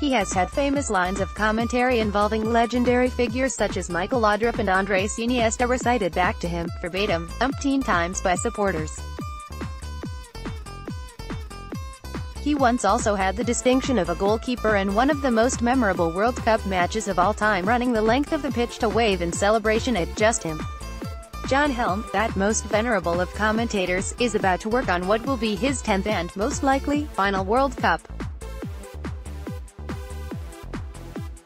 He has had famous lines of commentary involving legendary figures such as Michael Laudrup and Andres Iniesta recited back to him, verbatim, umpteen times by supporters. He once also had the distinction of a goalkeeper in one of the most memorable World Cup matches of all time running the length of the pitch to wave in celebration at just him. John Helm, that most venerable of commentators, is about to work on what will be his 10th and, most likely, final World Cup.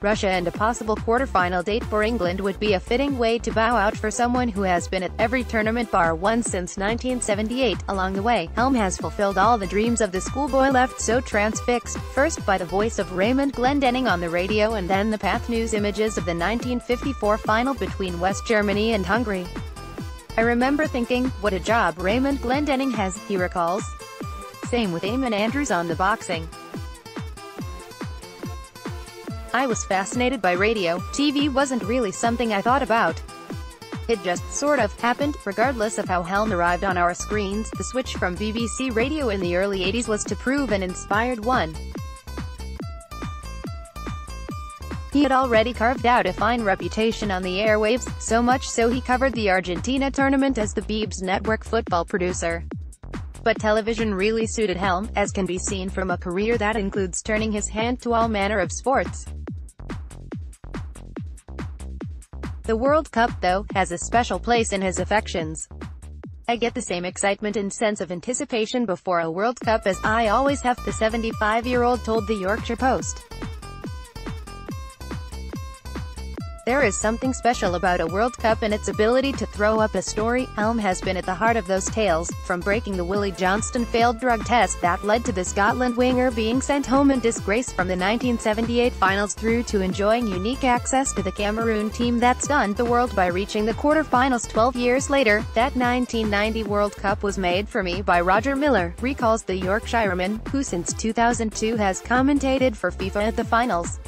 Russia and a possible quarter-final date for England would be a fitting way to bow out for someone who has been at every tournament bar one since 1978. Along the way, Helm has fulfilled all the dreams of the schoolboy left so transfixed, first by the voice of Raymond Glendening on the radio and then the Pathé News images of the 1954 final between West Germany and Hungary. I remember thinking, what a job Raymond Glendening has, he recalls. Same with Eamonn Andrews on the boxing. I was fascinated by radio, TV wasn't really something I thought about. It just sort of happened, regardless of how Helm arrived on our screens, the switch from BBC Radio in the early 80s was to prove an inspired one. He had already carved out a fine reputation on the airwaves, so much so he covered the Argentina tournament as the Beebs network football producer. But television really suited Helm, as can be seen from a career that includes turning his hand to all manner of sports. The World Cup, though, has a special place in his affections. I get the same excitement and sense of anticipation before a World Cup as I always have, the 75-year-old told the Yorkshire Post. There is something special about a World Cup and its ability to throw up a story. Helm has been at the heart of those tales, from breaking the Willie Johnston failed drug test that led to the Scotland winger being sent home in disgrace from the 1978 finals through to enjoying unique access to the Cameroon team that stunned the world by reaching the quarter-finals 12 years later. That 1990 World Cup was made for me by Roger Milla, recalls the Yorkshireman, who since 2002 has commentated for FIFA at the finals.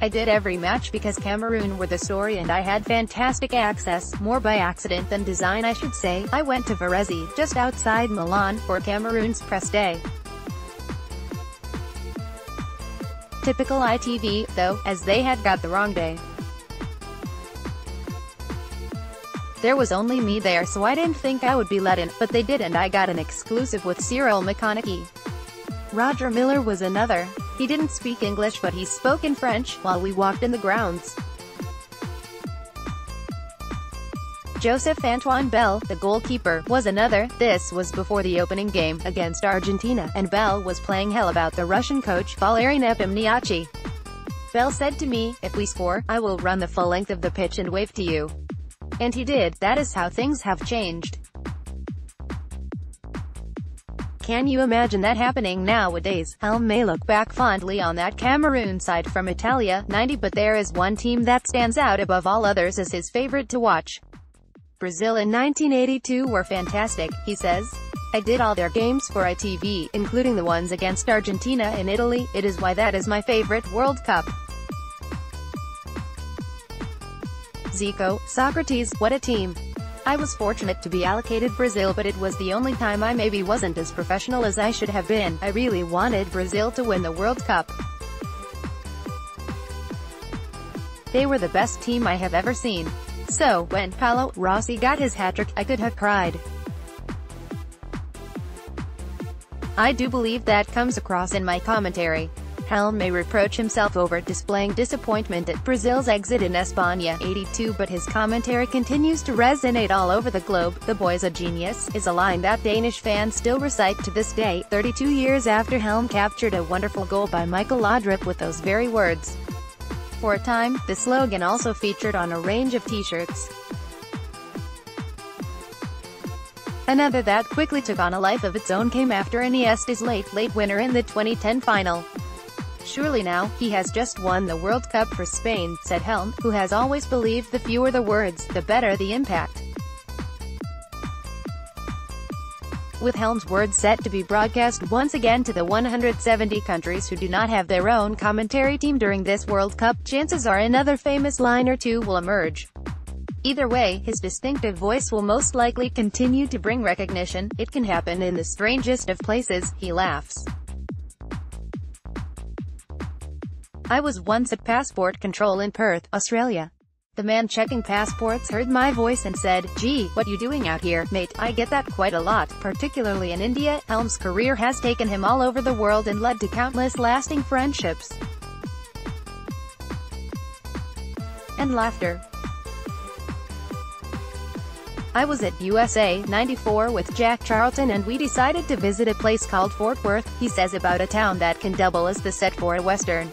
I did every match because Cameroon were the story and I had fantastic access, more by accident than design I should say. I went to Varese, just outside Milan, for Cameroon's press day. Typical ITV, though, as they had got the wrong day. There was only me there so I didn't think I would be let in, but they did and I got an exclusive with Cyrille Makanaky. Roger Milla was another. He didn't speak English but he spoke in French, while we walked in the grounds. Joseph Antoine Bell, the goalkeeper, was another. This was before the opening game, against Argentina, and Bell was playing hell about the Russian coach, Valery Nepomniachtchi. Bell said to me, if we score, I will run the full length of the pitch and wave to you. And he did, that is how things have changed. Can you imagine that happening nowadays? Helm may look back fondly on that Cameroon side from Italia, 90 but there is one team that stands out above all others as his favorite to watch. Brazil in 1982 were fantastic, he says. I did all their games for ITV, including the ones against Argentina and Italy, it is why that is my favorite World Cup. Zico, Socrates, what a team. I was fortunate to be allocated Brazil but it was the only time I maybe wasn't as professional as I should have been. I really wanted Brazil to win the World Cup. They were the best team I have ever seen. So, when Paolo Rossi got his hat-trick, I could have cried. I do believe that comes across in my commentary. Helm may reproach himself over displaying disappointment at Brazil's exit in España 82 but his commentary continues to resonate all over the globe. The boy's a genius, is a line that Danish fans still recite to this day, 32 years after Helm captured a wonderful goal by Michael Laudrup with those very words. For a time, the slogan also featured on a range of t-shirts. Another that quickly took on a life of its own came after Iniesta's late, late winner in the 2010 final. Surely now, he has just won the World Cup for Spain, said Helm, who has always believed the fewer the words, the better the impact. With Helm's words set to be broadcast once again to the 170 countries who do not have their own commentary team during this World Cup, chances are another famous line or two will emerge. Either way, his distinctive voice will most likely continue to bring recognition. It can happen in the strangest of places, he laughs. I was once at passport control in Perth, Australia. The man checking passports heard my voice and said, gee, what you doing out here, mate? I get that quite a lot, particularly in India. Helm's career has taken him all over the world and led to countless lasting friendships. And laughter. I was at USA 94 with Jack Charlton and we decided to visit a place called Fort Worth, he says about a town that can double as the set for a western.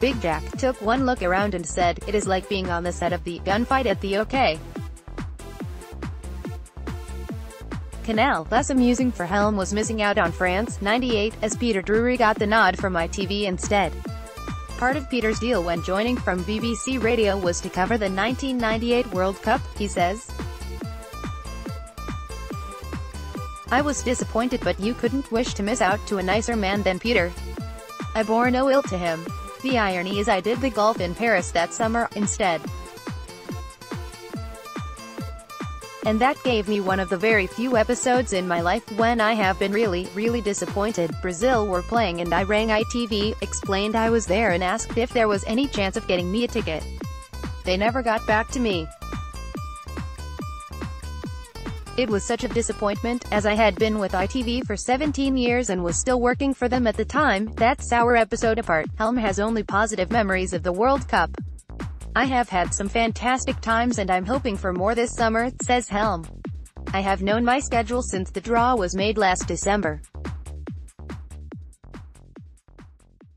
Big Jack took one look around and said, it is like being on the set of the gunfight at the OK. Corral. Less amusing for Helm was missing out on France, 98, as Peter Drury got the nod from ITV instead. Part of Peter's deal when joining from BBC Radio was to cover the 1998 World Cup, he says. I was disappointed but you couldn't wish to miss out to a nicer man than Peter. I bore no ill to him. The irony is I did the golf in Paris that summer, instead. And that gave me one of the very few episodes in my life when I have been really, really disappointed. Brazil were playing and I rang ITV, explained I was there and asked if there was any chance of getting me a ticket. They never got back to me. It was such a disappointment, as I had been with ITV for 17 years and was still working for them at the time. That sour episode apart, Helm has only positive memories of the World Cup. I have had some fantastic times and I'm hoping for more this summer, says Helm. I have known my schedule since the draw was made last December.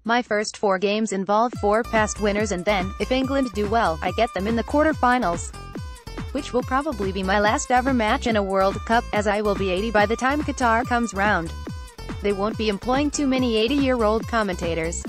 My first four games involve four past winners and then, if England do well, I get them in the quarter-finals which will probably be my last ever match in a World Cup, as I will be 80 by the time Qatar comes round. They won't be employing too many 80-year-old commentators.